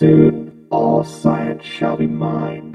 Soon all science shall be mine.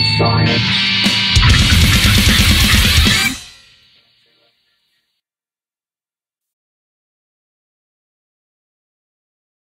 Science.